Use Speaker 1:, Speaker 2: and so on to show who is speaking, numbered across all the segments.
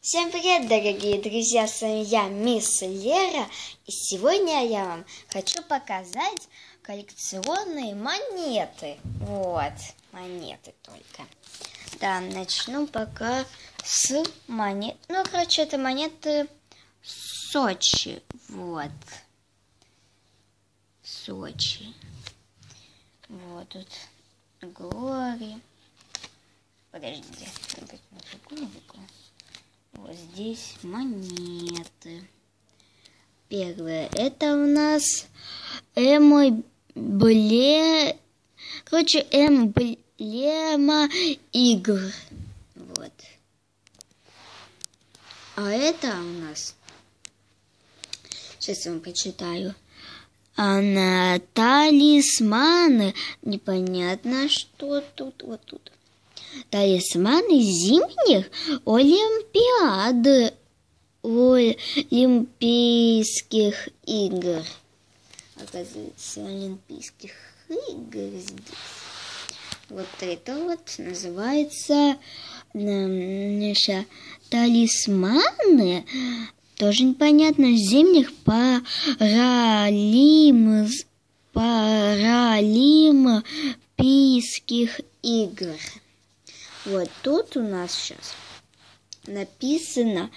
Speaker 1: Всем привет, дорогие друзья! С вами я, мисс Лера, и сегодня я вам хочу показать коллекционные монеты. Вот, монеты только. Да, начну пока с монет. Ну, короче, это монеты Сочи. Вот. Сочи. Вот тут Глори. Подождите, вот здесь монеты. Первое. Это у нас эмбле... Короче, эмблема игр. Вот. А это у нас... Сейчас я вам почитаю. А талисманы. Непонятно, что тут. Вот тут талисманы зимних Олимпиад, Олимпийских игр. Оказывается, Олимпийских игр здесь. Вот это вот называется наша талисманы. Тоже непонятно. Зимних паралим, паралимпийских игр. Вот тут у нас сейчас написано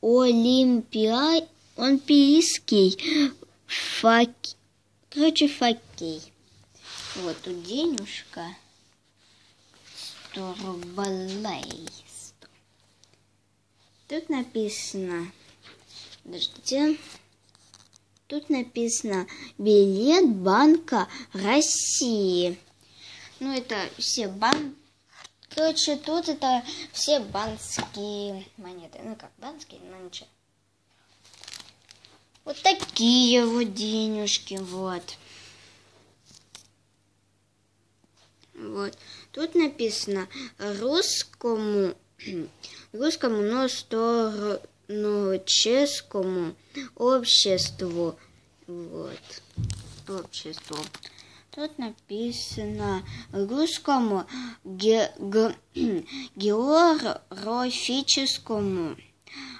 Speaker 1: Олимпиа... Олимпийский фак... Короче, факей. Вот тут денежка. 100 рублей. Тут написано... Подождите. Тут написано билет Банка России. Ну, это все банки Короче, тут это все банские монеты. Ну как, банские, но ничего. Вот такие вот денежки, вот. Вот. Тут написано русскому, русскому, но сторону чешскому обществу. Вот. Обществу. Тут написано русскому ге ге географическому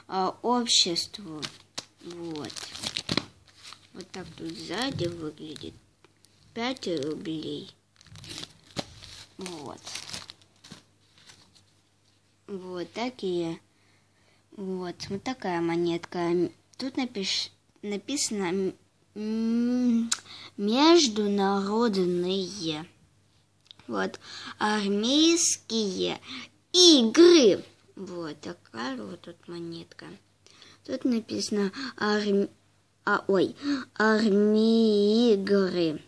Speaker 1: а, обществу. Вот. Вот так тут сзади выглядит. 5 рублей. Вот. Вот такие. Вот, вот такая монетка. Тут напиш... написано международные вот армейские игры. Вот такая вот тут монетка. Тут написано арм... а, ой, армии игры.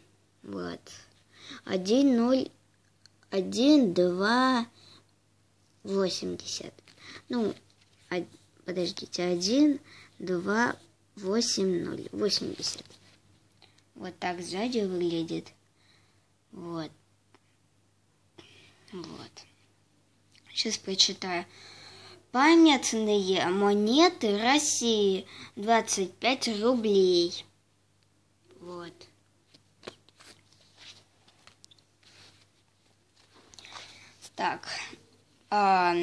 Speaker 1: Вот. Один, ноль, один, два, восемьдесят. Ну, од... подождите, один, два, восемь, ноль, восемьдесят. Вот так сзади выглядит. Вот. Вот. Сейчас прочитаю. Памятные монеты России 25 рублей. Вот. Так. А,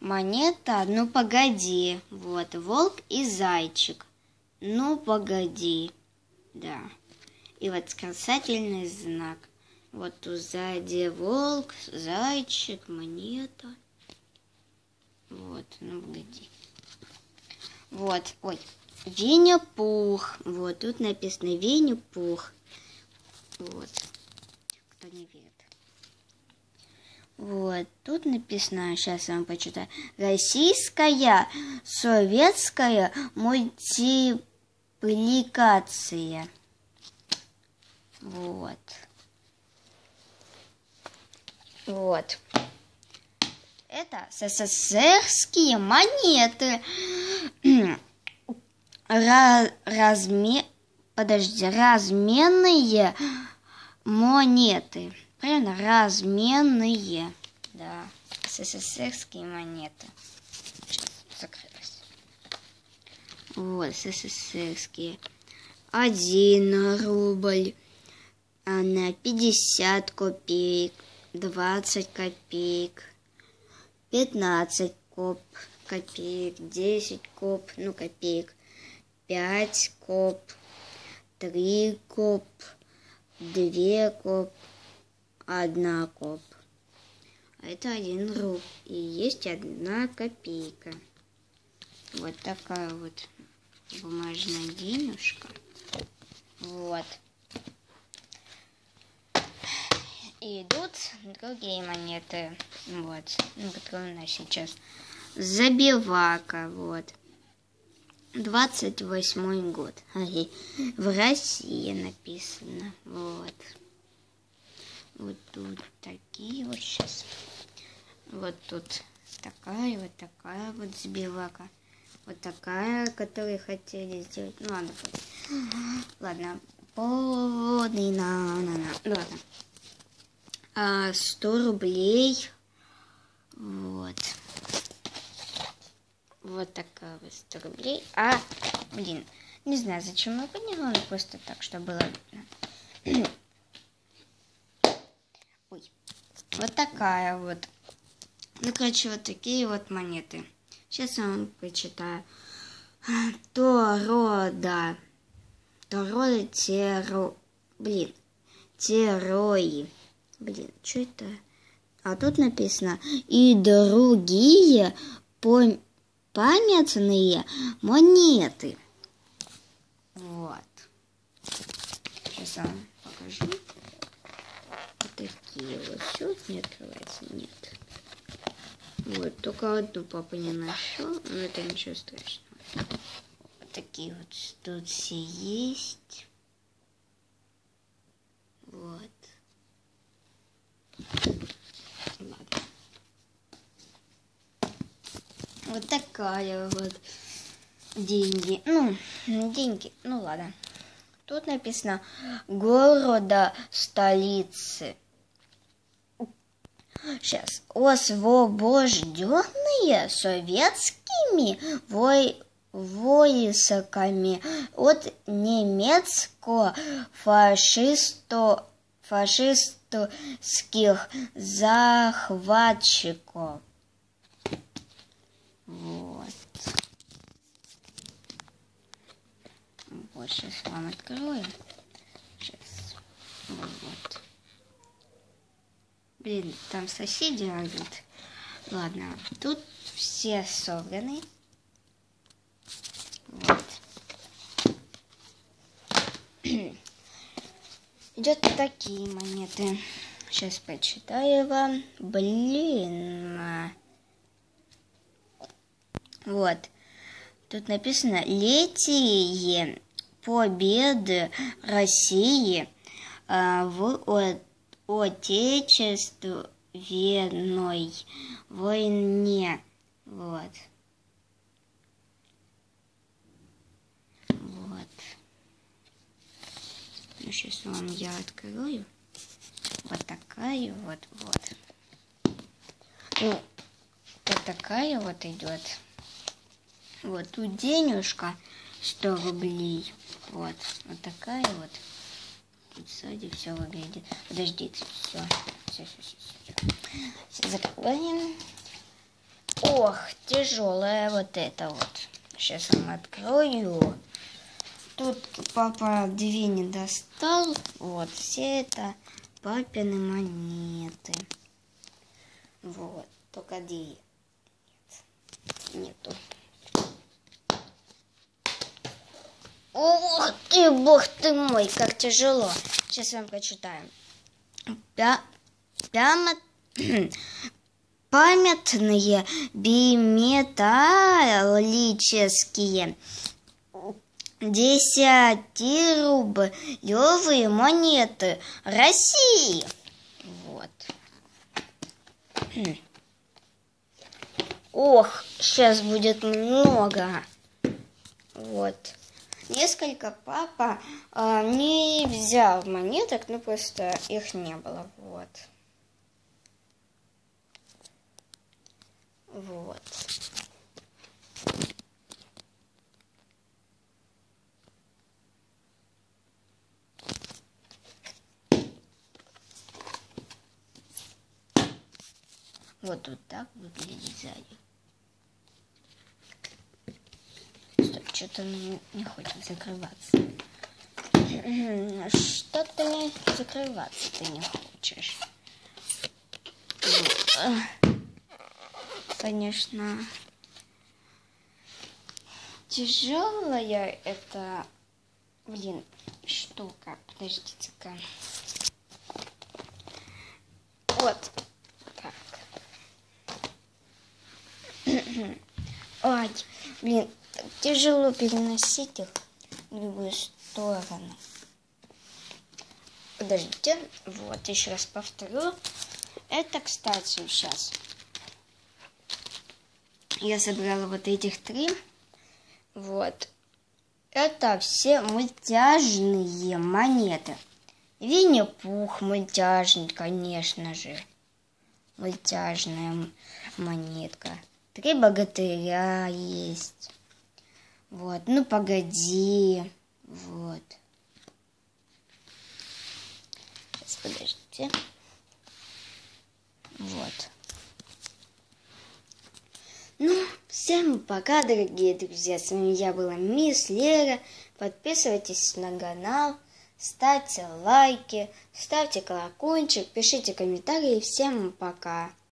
Speaker 1: монета, ну погоди. Вот, волк и зайчик. Ну погоди. Да. И восклицательный знак. Вот тут сзади волк, зайчик, монета. Вот, ну погоди. Вот, ой, Винни-Пух. Вот, тут написано Винни-Пух. Вот, кто не верит. Вот, тут написано, сейчас я вам почитаю. Российская советская мульти публикация. Вот. Вот. Это СССРские монеты. разме... Подожди, разменные монеты. Правильно? Разменные. Да. СССРские монеты. Закрыто. Вот, СССРские. Один рубль на 50 копеек, 20 копеек, 15 коп, копеек, 10 коп, ну копеек, 5 коп, 3 коп, 2 коп, 1 коп. Это 1 руб. И есть одна копейка. Вот такая вот бумажная денежка. Вот. И идут другие монеты, вот, ну, которые у нас сейчас. Забивака, вот. 28 год. В России написано, вот. Вот тут такие вот сейчас. Вот тут такая, вот такая вот забивака. Вот такая, которую хотели сделать. Ну ладно. Ладно. Полный на, на, на. Ладно. А, 100 рублей. Вот. Вот такая вот 100 рублей. А, блин, не знаю, зачем я подняла, просто так, чтобы было. Ой. Вот такая вот. Ну, короче, вот такие вот монеты. Сейчас я вам прочитаю. Торода. Торода теро... Блин. Терои. Блин, что это? А тут написано и другие пом... памятные монеты. Вот. Сейчас я вам покажу. Такие вот. Все не открывается? Нет. Вот, только одну папа не нашел, но это ничего страшного. Такие вот тут все есть. Вот. Ладно. Вот такая вот деньги. Ну, деньги. Ну ладно. Тут написано города столицы. Сейчас. Освобожденные советскими вой войсками от немецко фашисто фашистских захватчиков. Вот. Вот сейчас вам открою. Сейчас. Вот. Блин, там соседи орут. Ладно, тут все собраны. Вот. Идет такие монеты. Сейчас почитаю вам. Блин. Вот. Тут написано «Летие победы России а, в Отечественной войне». Вот. Вот. Ну, сейчас вам я открою. Вот такая вот, вот. Ну, вот такая вот идет. Вот тут денежка 100 рублей. Вот, вот такая вот. Сзади все выглядит. Подождите, все. Все, все, все, все. Все закрываем. Ох, тяжелая вот это вот. Сейчас вам открою. Тут папа две не достал. Вот, все это папины монеты. Вот, только две. Нет, нету. Ух ты, бог ты мой, как тяжело. Сейчас вам прочитаем. Пя прямо памятные биметаллические десятирублевые монеты России. Вот. Ох, сейчас будет много. Вот. Несколько папа э, не взял монеток, ну просто их не было. Вот. Вот. Вот вот так выглядит сзади. Что-то не, хочет закрываться. Что-то не закрываться ты не хочешь. Конечно, тяжелая это, блин, штука. Подождите-ка. Вот. Так. Ой, блин, тяжело переносить их в другую сторону. Подождите, вот, еще раз повторю. Это, кстати, сейчас я собрала вот этих три. Вот. Это все мультяжные монеты. Винни-Пух мультяжный, конечно же. Мультяжная монетка. Три богатыря есть. Вот, ну погоди. Вот. Сейчас, подождите. Вот. Ну, всем пока, дорогие друзья. С вами я была Мисс Лера. Подписывайтесь на канал, ставьте лайки, ставьте колокольчик, пишите комментарии. Всем пока.